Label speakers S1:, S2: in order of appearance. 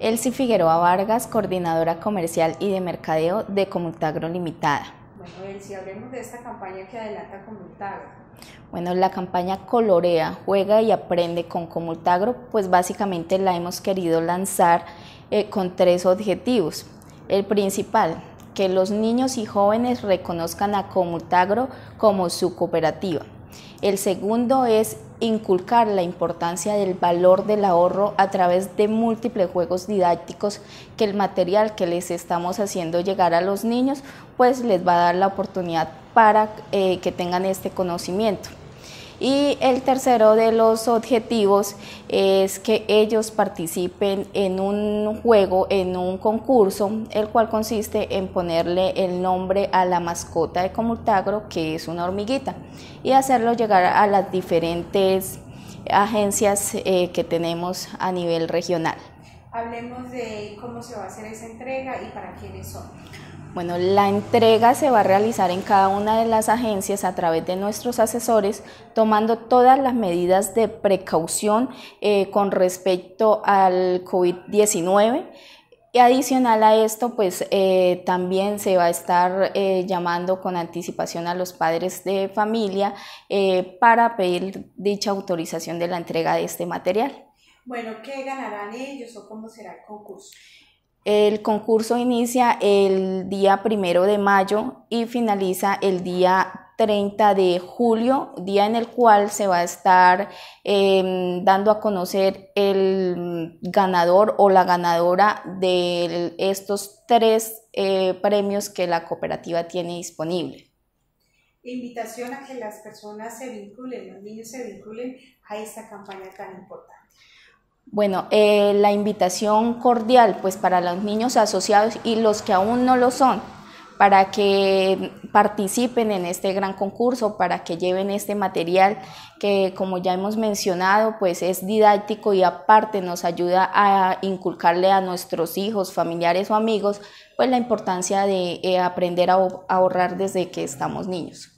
S1: Elsie Figueroa Vargas, coordinadora comercial y de mercadeo de Comultagro Limitada.
S2: Bueno, Elsie, hablemos de esta campaña que adelanta Comultagro.
S1: Bueno, la campaña Colorea, juega y aprende con Comultagro, pues básicamente la hemos querido lanzar eh, con tres objetivos. El principal, que los niños y jóvenes reconozcan a Comultagro como su cooperativa. El segundo es inculcar la importancia del valor del ahorro a través de múltiples juegos didácticos que el material que les estamos haciendo llegar a los niños pues les va a dar la oportunidad para eh, que tengan este conocimiento. Y el tercero de los objetivos es que ellos participen en un juego, en un concurso, el cual consiste en ponerle el nombre a la mascota de Comultagro, que es una hormiguita, y hacerlo llegar a las diferentes agencias eh, que tenemos a nivel regional.
S2: Hablemos de cómo se va a hacer esa entrega y para quiénes son.
S1: Bueno, la entrega se va a realizar en cada una de las agencias a través de nuestros asesores, tomando todas las medidas de precaución eh, con respecto al COVID-19. Y adicional a esto, pues eh, también se va a estar eh, llamando con anticipación a los padres de familia para pedir dicha autorización de la entrega de este material.
S2: Bueno, ¿qué ganarán ellos o cómo será el concurso?
S1: El concurso inicia el día primero de mayo y finaliza el día 30 de julio, día en el cual se va a estar em, dando a conocer el ganador o la ganadora de estos tres eh, premios que la cooperativa tiene disponible.
S2: Invitación a que las personas se vinculen, los niños se vinculen a esta campaña tan importante.
S1: Bueno, eh, la invitación cordial pues para los niños asociados y los que aún no lo son, para que participen en este gran concurso, para que lleven este material que como ya hemos mencionado pues es didáctico y aparte nos ayuda a inculcarle a nuestros hijos, familiares o amigos pues la importancia de eh, aprender a ahorrar desde que estamos niños.